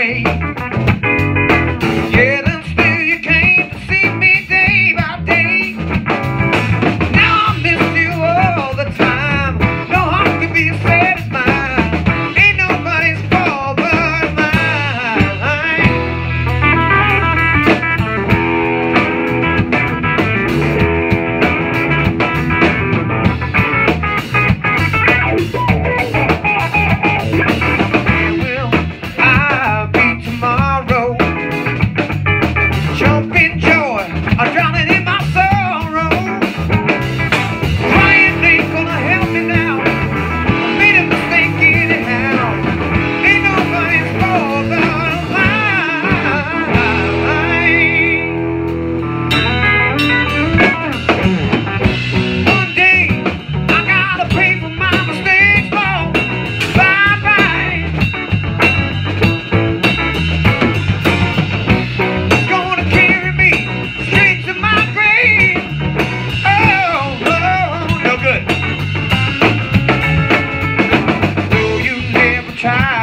away. child.